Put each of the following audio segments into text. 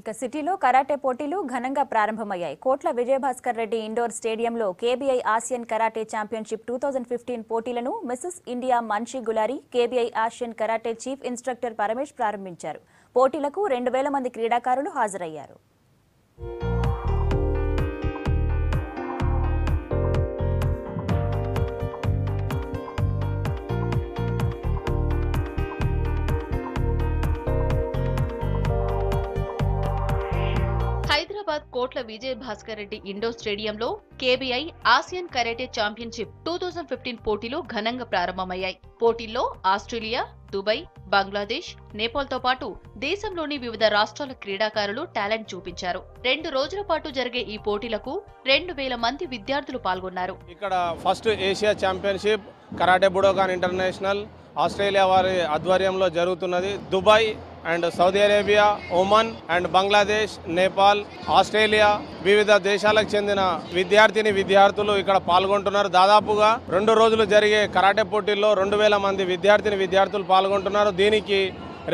ఇక సిటీలో కరాటే పోటీలు ఘనంగా ప్రారంభమయ్యాయి. కోట్ల విజయభాస్కర్ రెడ్డి ఇండోర్ స్టేడియంలో KBI Asian karate championship two thousand fifteen పోటీలను Mrs India Manshi Gulari KBI Asian karate chief instructor Paramesh ప్రారంభించారు. పోటీలకు రెండు వేల మంది క్రీడాకారులు హాజరయ్యారు. హైదరాబాద్ కోట్ల విజయ భాస్కర్ రెడ్డి ఇండోర్ స్టేడియంలో KBI Asian karate championship two thousand fifteen పోటీలు ఘనంగా ప్రారంభమయ్యాయి. పోటీల్లో ఆస్ట్రేలియా దుబాయ్ బంగ్లాదేశ్ నేపాల్తో పాటు దేశంలోని వివిధ రాష్ట్రాల క్రీడాకారులు టాలెంట్ చూపించారు. రెండు రోజుల పాటు జరిగే ఈ పోటీలకు రెండు వేల మంది విద్యార్థులు పాల్గొన్నారు. ఇక్కడ first Asia championship karate Budokan international Australia వారి ఆధ్వర్యంలో జరుగుతున్నది. Dubai and Saudi Arabia Oman and Bangladesh Nepal Australia వివిధ దేశాలకు చెందిన విద్యార్థిని విద్యార్థులు ఇక్కడ పాల్గొంటున్నారు. దాదాపుగా రెండు రోజులు జరిగే కరాటే పోటీల్లో రెండు వేల మంది విద్యార్థిని విద్యార్థులు పాల్గొంటున్నారు. దీనికి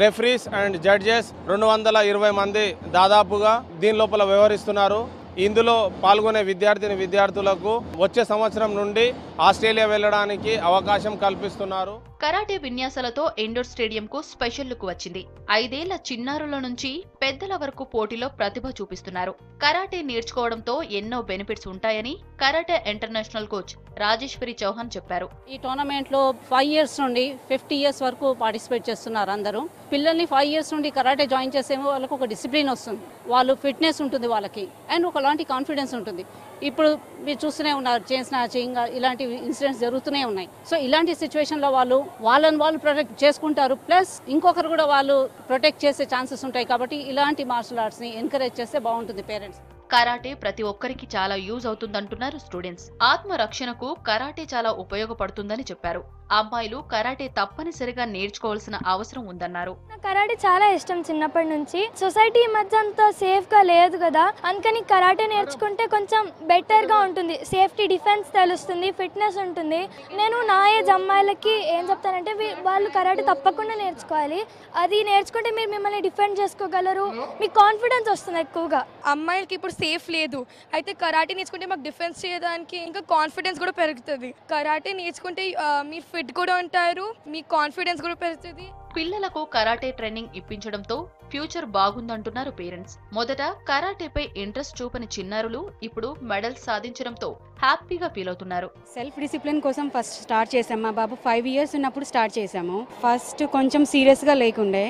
రెఫరీస్ అండ్ జడ్జెస్ రెండు వందల ఇరవై మంది దాదాపుగా దీని లోపల వ్యవహరిస్తున్నారు. ఇందులో పాల్గొనే విద్యార్థిని విద్యార్థులకు వచ్చే సంవత్సరం నుండి ఆస్ట్రేలియా వెళ్ళడానికి అవకాశం కల్పిస్తున్నారు. కరాటే విన్యాసాలతో ఇండోర్ స్టేడియంకు స్పెషల్ లుక్ వచ్చింది. ఐదేళ్ళ చిన్నారుల నుంచి పెద్దల వరకు పోటీలో ప్రతిభ చూపిస్తున్నారు. కరాటే నేర్చుకోవడంతో ఎన్నో బెనిఫిట్స్ ఉంటాయని karate international coach Rajeshwari Chauhan చెప్పారు. ఈ టోర్నమెంట్లో ఫైవ్ ఇయర్స్ నుండి ఫిఫ్టీ ఇయర్స్ వరకు పార్టిసిపేట్ చేస్తున్నారు అందరూ. పిల్లల్ని ఫైవ్ ఇయర్స్ నుండి కరాటే జాయిన్ చేసేమో వాళ్ళకు ఒక డిసిప్లిన్ వస్తుంది. వాళ్ళు ఫిట్నెస్ ఉంటుంది వాళ్ళకి. అండ్ ఒకలాంటి కాన్ఫిడెన్స్ ఉంటుంది. ఇప్పుడు మీరు చూస్తూనే ఉన్నారు చేసిన స్నాచింగ్ ఇలాంటి ఇన్సిడెంట్స్ జరుగుతూనే ఉన్నాయి. సో ఇలాంటి సిచ్యువేషన్లో వాళ్ళు వాళ్ళని వాళ్ళు ప్రొటెక్ట్ చేసుకుంటారు ప్లస్ ఇంకొకరు కూడా వాళ్ళు ప్రొటెక్ట్ చేసే ఛాన్సెస్ ఉంటాయి కాబట్టి ఇలాంటి మార్షల్ ఆర్ట్స్ని ఎంకరేజ్ చేస్తే బాగుంటుంది పేరెంట్స్. కరాటే ప్రతి ఒక్కరికి చాలా యూజ్ అవుతుందంటున్నారు స్టూడెంట్స్. ఆత్మరక్షణకు కరాటే చాలా ఉపయోగపడుతుందని చెప్పారు. అమ్మాయిలు కరాటే తప్పనిసరిగా నేర్చుకోవాల్సిన అవసరం ఉందన్నారు. నాకు కరాటే చాలా ఇష్టం చిన్నప్పటి నుంచి. సొసైటీ మధ్య అంత సేఫ్గా లేదు కదా. అందుకని కరాటే నేర్చుకుంటే కొంచెం బెటర్గా ఉంటుంది. సేఫ్టీ డిఫెన్స్ తెలుస్తుంది ఫిట్నెస్ ఉంటుంది. నేను నా ఏజ్ అమ్మాయిలకి ఏం చెప్తానంటే వాళ్ళు కరాటే తప్పకుండా నేర్చుకోవాలి. అది నేర్చుకుంటే మీరు మిమ్మల్ని డిఫెండ్ చేసుకోగలరు. మీకు కాన్ఫిడెన్స్ వస్తుంది ఎక్కువగా. అమ్మాయిలకి ఇప్పుడు సేఫ్ లేదు. అయితే కరాటే నేర్చుకుంటే మాకు డిఫెన్స్ చేయడానికి ఇంకా కాన్ఫిడెన్స్ కూడా పెరుగుతుంది. కరాటే నేర్చుకుంటే మీ మీరు ఫిట్ కూడా ఉంటారు మీ కాన్ఫిడెన్స్ కూడా పెరుగుతుంది. పిల్లలకు కరాటే ట్రైనింగ్ ఇప్పించడంతో ఫ్యూచర్ బాగుందంటున్నారు పేరెంట్స్. మొదట కరాటేపై ఇంట్రెస్ట్ చూపని చిన్నారులు ఇప్పుడు మెడల్స్ సాధించడంతో హ్యాపీగా ఫీల్ అవుతున్నారు. సెల్ఫ్ డిసిప్లిన్ కోసం ఫస్ట్ స్టార్ట్ చేసాం మా బాబు ఫైవ్ ఇయర్స్ ఉన్నప్పుడు స్టార్ట్ చేసాము ఫస్ట్ కొంచెం సీరియస్గా లేకుండే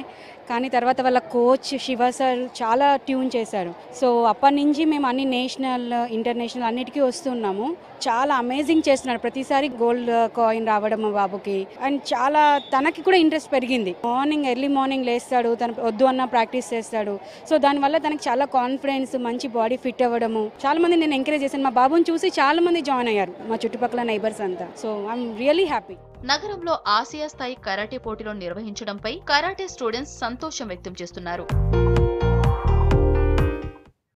కానీ తర్వాత వాళ్ళ కోచ్ శివ సార్ చాలా ట్యూన్ చేశారు. సో అప్పటి నుంచి మేము అన్ని నేషనల్ ఇంటర్నేషనల్ అన్నిటికీ వస్తున్నాము. చాలా అమేజింగ్ చేస్తున్నారు. ప్రతిసారి గోల్డ్ కాయిన్ రావడం మా బాబుకి. అండ్ చాలా తనకి కూడా ఇంట్రెస్ట్ పెరిగింది. మార్నింగ్ ఎర్లీ మార్నింగ్ లేస్తాడు తను వద్దు అన్న ప్రాక్టీస్ చేస్తాడు. సో దానివల్ల తనకి చాలా కాన్ఫిడెన్స్ మంచి బాడీ ఫిట్ అవ్వడము. చాలా మంది నేను ఎంకరేజ్ చేశాను మా బాబుని చూసి చాలా మంది జాయిన్ అయ్యారు మా చుట్టుపక్కల నైబర్స్ అంతా. సో ఐఎమ్ రియలీ హ్యాపీ నగరంలో ఆసియా స్థాయి కరాటే పోటీలో నిర్వహించడంపై కరాటే స్టూడెంట్స్ సంతోషం వ్యక్తం చేస్తున్నారు.